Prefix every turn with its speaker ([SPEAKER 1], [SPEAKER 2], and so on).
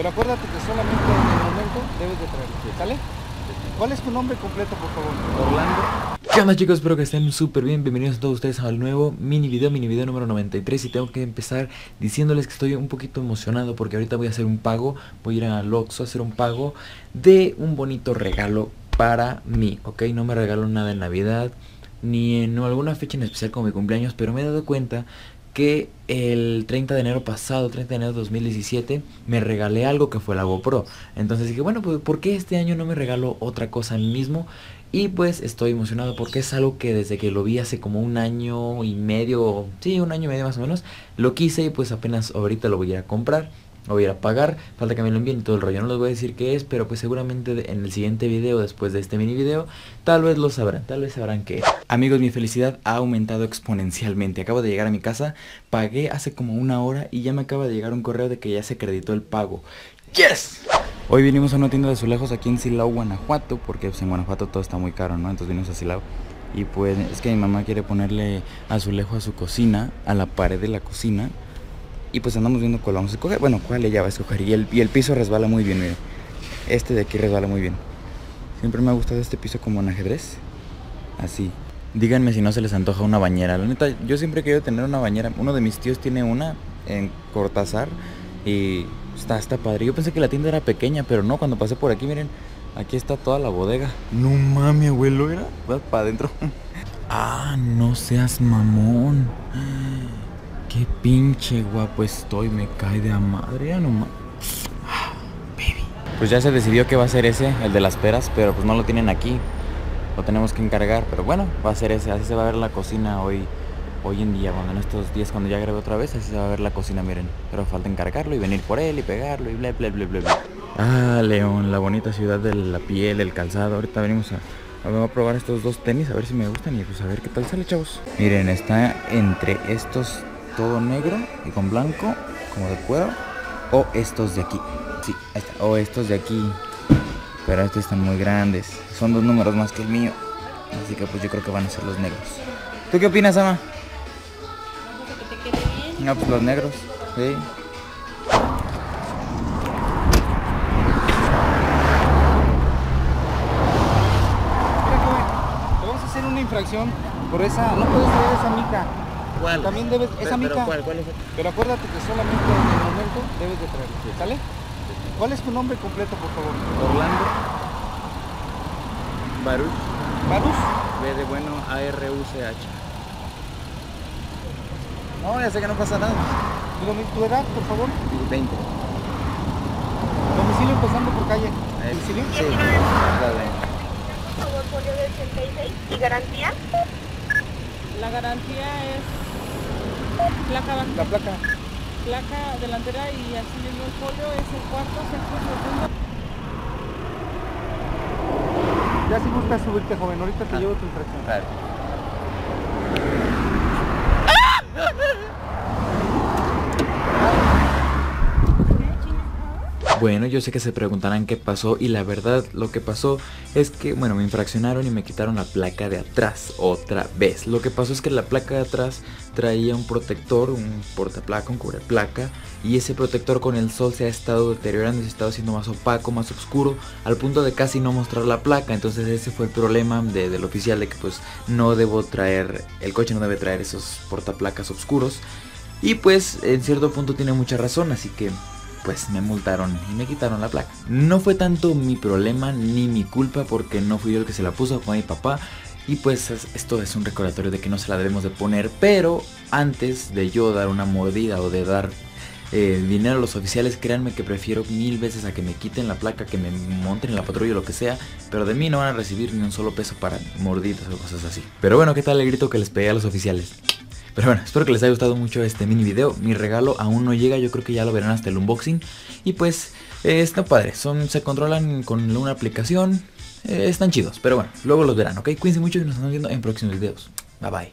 [SPEAKER 1] Pero acuérdate que solamente en el momento debes de traerlo, ¿sale? ¿Cuál es tu nombre completo, por favor?
[SPEAKER 2] Orlando. ¿Qué onda chicos? Espero que estén súper bien. Bienvenidos todos ustedes al nuevo mini video, mini video número 93 Y tengo que empezar diciéndoles que estoy un poquito emocionado porque ahorita voy a hacer un pago Voy a ir a Loxo a hacer un pago de un bonito regalo para mí, ¿ok? No me regalo nada en Navidad ni en alguna fecha en especial como mi cumpleaños Pero me he dado cuenta que el 30 de enero pasado, 30 de enero de 2017, me regalé algo que fue la GoPro. Entonces dije, bueno, pues ¿por qué este año no me regalo otra cosa a mismo? Y pues estoy emocionado porque es algo que desde que lo vi hace como un año y medio, sí, un año y medio más o menos, lo quise y pues apenas ahorita lo voy a comprar voy a ir a pagar, falta que me lo envíen y todo el rollo, no les voy a decir qué es, pero pues seguramente en el siguiente video, después de este mini video, tal vez lo sabrán, tal vez sabrán qué Amigos, mi felicidad ha aumentado exponencialmente, acabo de llegar a mi casa, pagué hace como una hora y ya me acaba de llegar un correo de que ya se acreditó el pago. ¡Yes! Hoy vinimos a una tienda de azulejos aquí en Silao, Guanajuato, porque pues, en Guanajuato todo está muy caro, ¿no? Entonces vinimos a Silao. Y pues es que mi mamá quiere ponerle azulejo a su cocina, a la pared de la cocina y pues andamos viendo cuál vamos a escoger. Bueno, cuál ella va a escoger. Y el, y el piso resbala muy bien, miren. Este de aquí resbala muy bien. Siempre me ha gustado este piso como en ajedrez. Así. Díganme si no se les antoja una bañera. La neta, yo siempre he querido tener una bañera. Uno de mis tíos tiene una en Cortázar. Y está, está padre. Yo pensé que la tienda era pequeña, pero no. Cuando pasé por aquí, miren. Aquí está toda la bodega. No mames, abuelo, ¿era? Vas para adentro. ah, no seas mamón. Qué pinche guapo estoy, me cae de a madre, ya nomás. baby. Pues ya se decidió que va a ser ese, el de las peras, pero pues no lo tienen aquí. Lo tenemos que encargar, pero bueno, va a ser ese, así se va a ver la cocina hoy hoy en día, cuando en estos días cuando ya grabé otra vez, así se va a ver la cocina, miren. Pero falta encargarlo y venir por él y pegarlo y bla bla bla bla bla. Ah, León, la bonita ciudad de la piel, el calzado. Ahorita venimos a, a, a probar estos dos tenis, a ver si me gustan y pues a ver qué tal sale, chavos. Miren, está entre estos todo negro y con blanco, como de cuero. O estos de aquí. Sí. O estos de aquí. Pero estos están muy grandes. Son dos números más que el mío. Así que pues yo creo que van a ser los negros. ¿Tú qué opinas, Ama? No, pues los negros. Sí.
[SPEAKER 1] Vamos a hacer una infracción por esa... No puedes traer esa mica.
[SPEAKER 2] ¿Cuál?
[SPEAKER 1] También debes... Esa
[SPEAKER 2] Pero,
[SPEAKER 1] mica...
[SPEAKER 2] ¿cuál, cuál es?
[SPEAKER 1] Pero acuérdate que solamente en el momento debes de traerlo, ¿sale? ¿Cuál es tu nombre completo, por favor?
[SPEAKER 2] Orlando. Baruch.
[SPEAKER 1] ¿Varus?
[SPEAKER 2] B de bueno, A-R-U-C-H. No, ya sé que no pasa nada.
[SPEAKER 1] ¿Tu, edad, por favor?
[SPEAKER 2] 20.
[SPEAKER 1] Domicilio empezando por calle. ¿Domicilio?
[SPEAKER 2] Sí, dale.
[SPEAKER 3] Por favor, folio de 86 y garantía.
[SPEAKER 4] La garantía es placa, baja-
[SPEAKER 1] La placa.
[SPEAKER 4] placa delantera y así mismo el folio es el cuarto, sexto, segundo.
[SPEAKER 1] Ya si buscas subirte, joven, ahorita te
[SPEAKER 2] Ah.
[SPEAKER 1] llevo tu infracción.
[SPEAKER 2] Bueno, yo sé que se preguntarán qué pasó y la verdad lo que pasó es que, bueno, me infraccionaron y me quitaron la placa de atrás otra vez. Lo que pasó es que la placa de atrás traía un protector, un portaplaca, un cubreplaca y ese protector con el sol se ha estado deteriorando, se ha estado haciendo más opaco, más oscuro, al punto de casi no mostrar la placa. Entonces ese fue el problema de- del oficial de que pues no debo traer, el coche no debe traer esos portaplacas oscuros. Y pues en cierto punto tiene mucha razón, así que pues me multaron y me quitaron la placa. No fue tanto mi problema ni mi culpa porque no fui yo el que se la puso, fue mi papá. Y pues es- esto es un recordatorio de que no se la debemos de poner. Pero antes de yo dar una mordida o de dar eh, dinero a los oficiales, créanme que prefiero mil veces a que me quiten la placa, que me monten en la patrulla o lo que sea. Pero de mí no van a recibir ni un solo peso para mordidas o cosas así. Pero bueno, ¿qué tal el grito que les pegué a los oficiales? Pero bueno, espero que les haya gustado mucho este mini video. Mi regalo aún no llega, yo creo que ya lo verán hasta el unboxing. Y pues, eh, está padre. Son, se controlan con una aplicación. eh, están chidos, pero bueno, luego los verán, ¿ok? Cuídense mucho y nos estamos viendo en próximos videos. Bye bye.